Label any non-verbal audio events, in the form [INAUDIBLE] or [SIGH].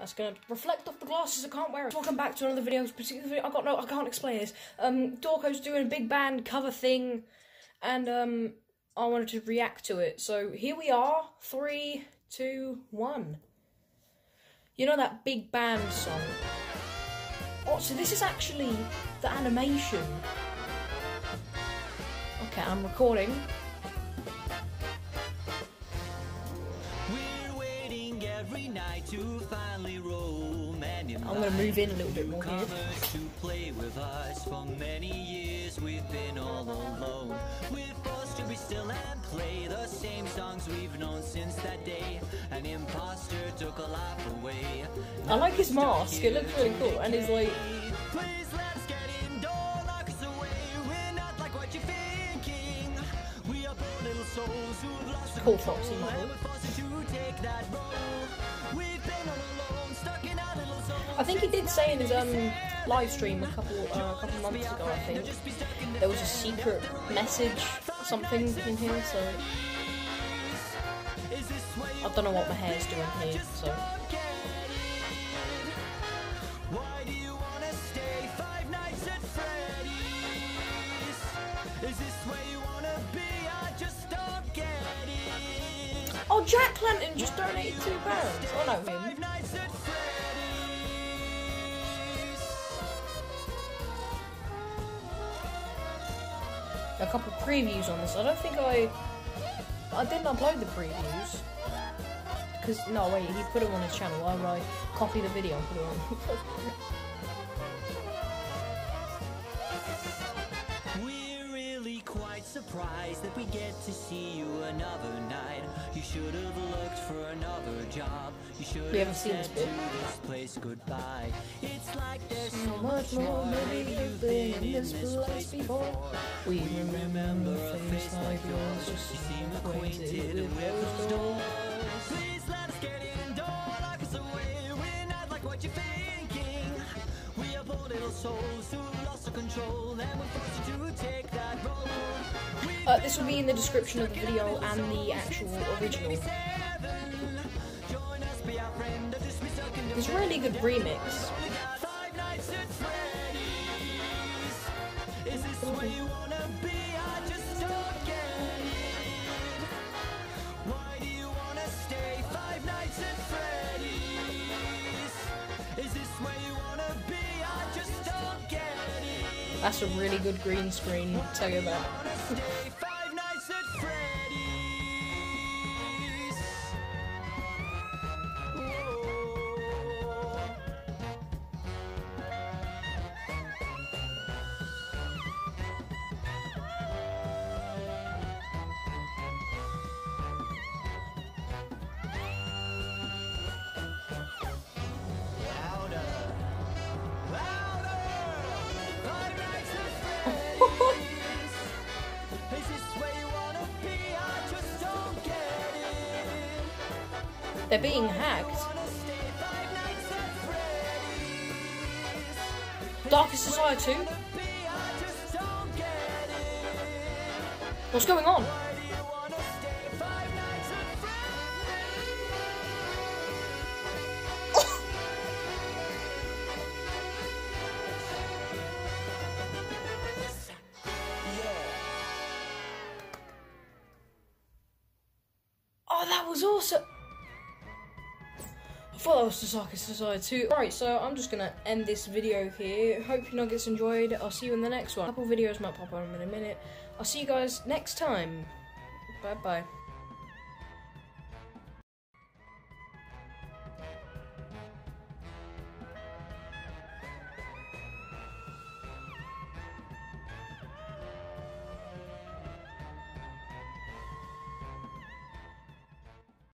That's gonna reflect off the glasses. I can't wear it. Welcome back to another video. I got no. I can't explain this. Um, Dawko's doing a big band cover thing, and um, I wanted to react to it. So here we are. Three, two, one. You know that big band song. Oh, so this is actually the animation. Okay, I'm recording. I'm gonna move in a little bit more here. to play with us for many years we've been all alone. We're forced to be still and play the same songs we've known since that day. An imposter took a life away. I like his mask, it looks really cool, and he's like Cool Foxy model. I think he did say in his um live stream a couple uh, a couple months ago. I think there was a secret message, something in here. So I don't know what my hair's doing here. So. Jack Clanton just donated two pounds. Oh no, him. A couple previews on this. I don't think I. I didn't upload the previews. Because, no, wait, he put them on his channel. I right, copy the video and put it on. [LAUGHS] surprised that we get to see you another should have looked for another job. You should have said to this place goodbye. It's like there's so much more maybe you've been in this place before. We remember a face like yours, just seem acquainted with those doors. Please let us get in, don't lock us away. We're not like what you're thinking. We are poor little souls who lost our control, and we're forced to take that role. Uh, this will be in the description of the video and the actual original. It's a really good remix. That's a really good green screen, tell you that. [LAUGHS] They're being hacked. Darkest Desire 2? What's going on? Oh, that was awesome! The Darkest Desire 2. Right, so I'm just gonna end this video here. Hope you nuggets enjoyed. I'll see you in the next one. A couple videos might pop on in a minute. I'll see you guys next time. Bye bye.